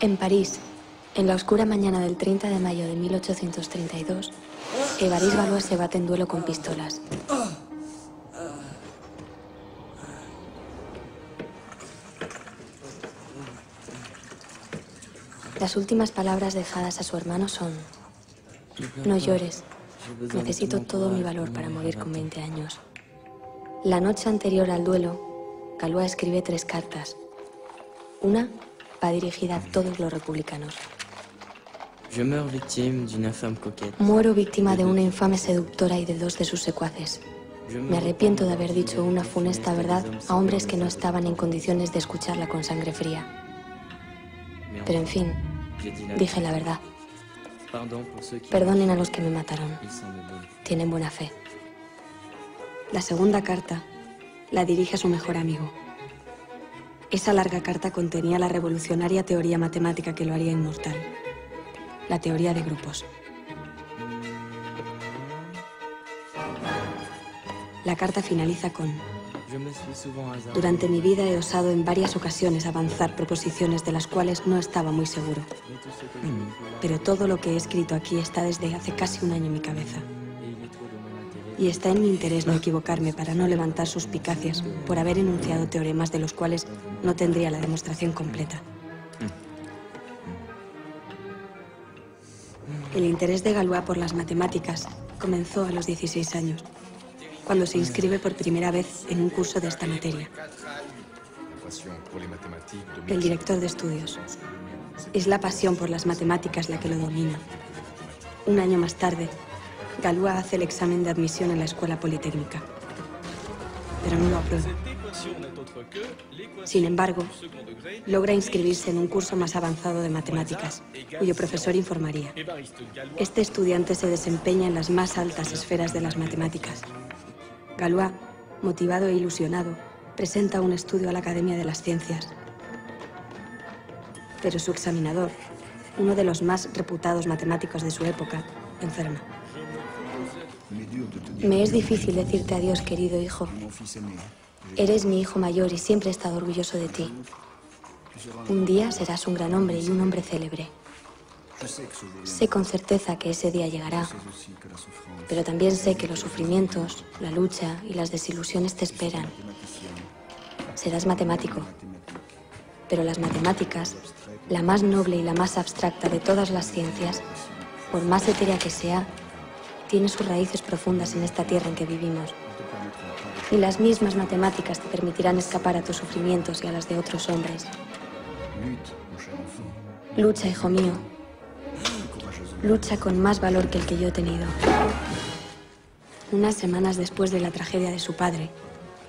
En París, en la oscura mañana del 30 de mayo de 1832, Évariste Galois se bate en duelo con pistolas. Las últimas palabras dejadas a su hermano son, no llores, necesito todo mi valor para morir con 20 años. La noche anterior al duelo, Galois escribe tres cartas. Una va dirigida a todos los republicanos. Muero víctima de una infame seductora y de dos de sus secuaces. Me arrepiento de haber dicho una funesta verdad a hombres que no estaban en condiciones de escucharla con sangre fría. Pero en fin, dije la verdad. Perdonen a los que me mataron. Tienen buena fe. La segunda carta la dirige a su mejor amigo. Esa larga carta contenía la revolucionaria teoría matemática que lo haría inmortal. La teoría de grupos. La carta finaliza con... Durante mi vida he osado en varias ocasiones avanzar proposiciones de las cuales no estaba muy seguro. Pero todo lo que he escrito aquí está desde hace casi un año en mi cabeza. Y está en mi interés no equivocarme para no levantar suspicacias por haber enunciado teoremas de los cuales no tendría la demostración completa. El interés de Galois por las matemáticas comenzó a los 16 años cuando se inscribe por primera vez en un curso de esta materia. El director de estudios. Es la pasión por las matemáticas la que lo domina. Un año más tarde, Galois hace el examen de admisión en la escuela politécnica. Pero no lo aprueba. Sin embargo, logra inscribirse en un curso más avanzado de matemáticas, cuyo profesor informaría. Este estudiante se desempeña en las más altas esferas de las matemáticas. Galois, motivado e ilusionado, presenta un estudio a la Academia de las Ciencias. Pero su examinador, uno de los más reputados matemáticos de su época, enferma. Me es difícil decirte adiós, querido hijo. Eres mi hijo mayor y siempre he estado orgulloso de ti. Un día serás un gran hombre y un hombre célebre. Sé con certeza que ese día llegará, pero también sé que los sufrimientos, la lucha y las desilusiones te esperan. Serás matemático, pero las matemáticas, la más noble y la más abstracta de todas las ciencias, por más etérea que sea, tiene sus raíces profundas en esta tierra en que vivimos. Y las mismas matemáticas te permitirán escapar a tus sufrimientos y a las de otros hombres. Lucha, hijo mío, lucha con más valor que el que yo he tenido. Unas semanas después de la tragedia de su padre,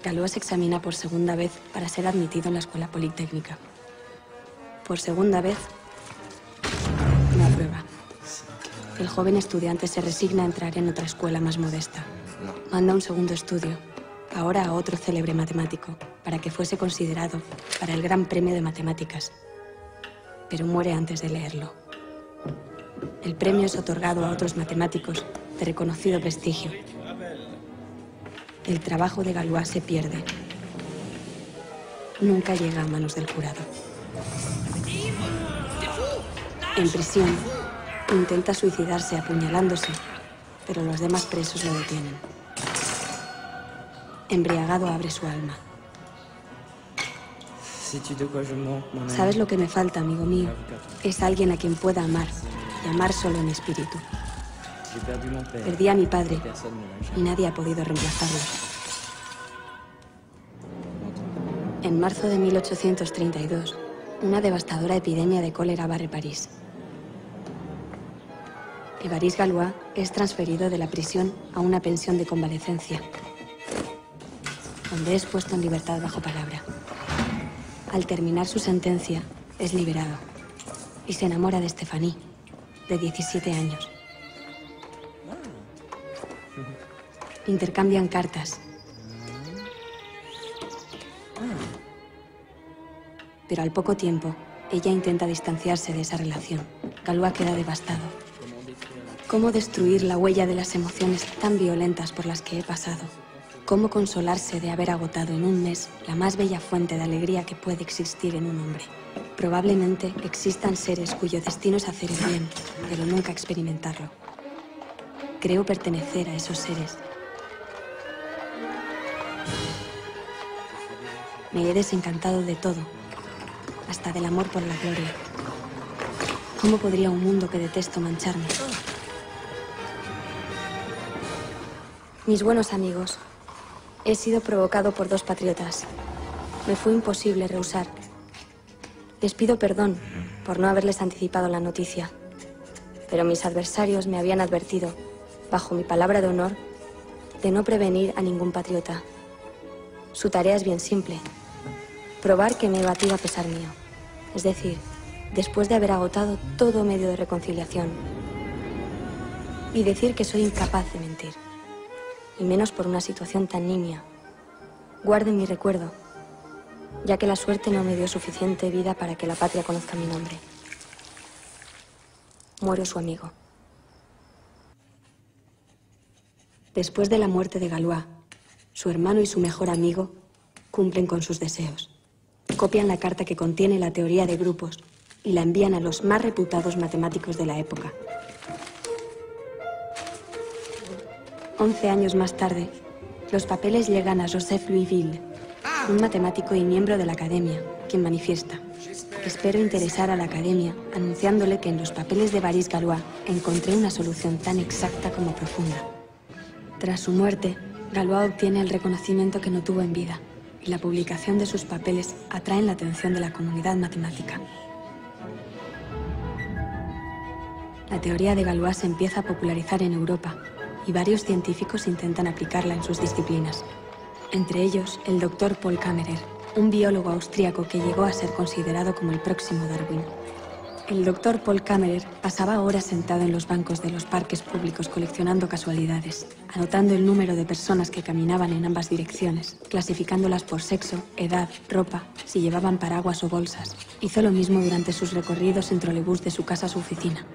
Galois se examina por segunda vez para ser admitido en la escuela politécnica. Por segunda vez, no aprueba. El joven estudiante se resigna a entrar en otra escuela más modesta. Manda un segundo estudio, ahora a otro célebre matemático, para que fuese considerado para el Gran Premio de Matemáticas. Pero muere antes de leerlo. El premio es otorgado a otros matemáticos de reconocido prestigio. El trabajo de Galois se pierde. Nunca llega a manos del jurado. En prisión, intenta suicidarse apuñalándose, pero los demás presos lo detienen. Embriagado abre su alma. ¿Sabes lo que me falta, amigo mío? Es alguien a quien pueda amar y amar solo en espíritu. Perdí a mi padre y nadie ha podido reemplazarlo. En marzo de 1832, una devastadora epidemia de cólera barre París. Évariste Galois es transferido de la prisión a una pensión de convalecencia, donde es puesto en libertad bajo palabra. Al terminar su sentencia, es liberado y se enamora de Stephanie, de 17 años. Intercambian cartas. Pero al poco tiempo, ella intenta distanciarse de esa relación. Galois queda devastado. ¿Cómo destruir la huella de las emociones tan violentas por las que he pasado? ¿Cómo consolarse de haber agotado en un mes la más bella fuente de alegría que puede existir en un hombre? Probablemente existan seres cuyo destino es hacer el bien, pero nunca experimentarlo. Creo pertenecer a esos seres. Me he desencantado de todo, hasta del amor por la gloria. ¿Cómo podría un mundo que detesto mancharme? Mis buenos amigos, he sido provocado por dos patriotas. Me fue imposible rehusar. Les pido perdón por no haberles anticipado la noticia, pero mis adversarios me habían advertido, bajo mi palabra de honor, de no prevenir a ningún patriota. Su tarea es bien simple, probar que me he batido a pesar mío, es decir, después de haber agotado todo medio de reconciliación, y decir que soy incapaz de mentir y menos por una situación tan nimia. Guarden mi recuerdo, ya que la suerte no me dio suficiente vida para que la patria conozca mi nombre. Muero su amigo. Después de la muerte de Galois, su hermano y su mejor amigo cumplen con sus deseos. Copian la carta que contiene la teoría de grupos y la envían a los más reputados matemáticos de la época. Once años más tarde, los papeles llegan a Joseph Louisville, un matemático y miembro de la Academia, quien manifiesta. Espero interesar a la Academia anunciándole que en los papeles de Baris Galois encontré una solución tan exacta como profunda. Tras su muerte, Galois obtiene el reconocimiento que no tuvo en vida y la publicación de sus papeles atraen la atención de la comunidad matemática. La teoría de Galois se empieza a popularizar en Europa y varios científicos intentan aplicarla en sus disciplinas. Entre ellos, el doctor Paul Kammerer, un biólogo austríaco que llegó a ser considerado como el próximo Darwin. El doctor Paul Kammerer pasaba horas sentado en los bancos de los parques públicos coleccionando casualidades, anotando el número de personas que caminaban en ambas direcciones, clasificándolas por sexo, edad, ropa, si llevaban paraguas o bolsas. Hizo lo mismo durante sus recorridos en trolebús de su casa a su oficina.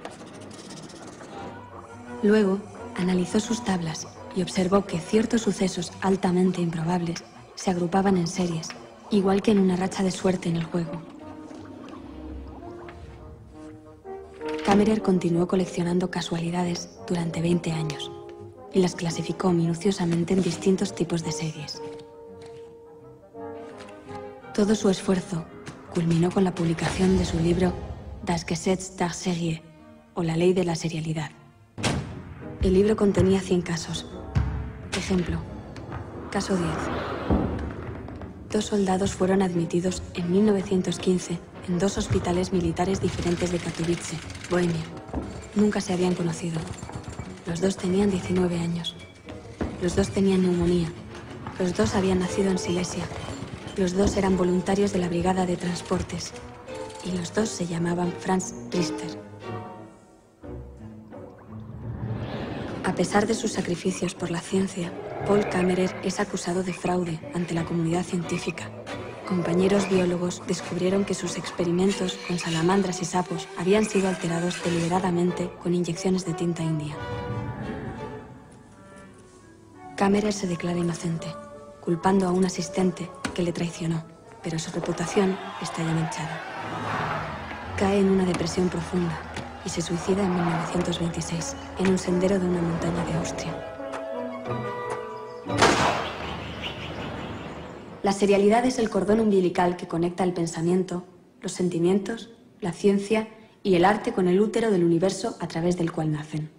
Luego, Analizó sus tablas y observó que ciertos sucesos altamente improbables se agrupaban en series, igual que en una racha de suerte en el juego. Kammerer continuó coleccionando casualidades durante 20 años y las clasificó minuciosamente en distintos tipos de series. Todo su esfuerzo culminó con la publicación de su libro Das Gesetz der Serie, o La Ley de la Serialidad. El libro contenía 100 casos. Ejemplo, caso 10. Dos soldados fueron admitidos en 1915 en dos hospitales militares diferentes de Katowice, Bohemia. Nunca se habían conocido. Los dos tenían 19 años. Los dos tenían neumonía. Los dos habían nacido en Silesia. Los dos eran voluntarios de la Brigada de Transportes. Y los dos se llamaban Franz Richter. A pesar de sus sacrificios por la ciencia, Paul Kammerer es acusado de fraude ante la comunidad científica. Compañeros biólogos descubrieron que sus experimentos con salamandras y sapos habían sido alterados deliberadamente con inyecciones de tinta india. Kammerer se declara inocente, culpando a un asistente que le traicionó, pero su reputación está ya manchada. Cae en una depresión profunda y se suicida en 1926 en un sendero de una montaña de Austria. La serialidad es el cordón umbilical que conecta el pensamiento, los sentimientos, la ciencia y el arte con el útero del universo a través del cual nacen.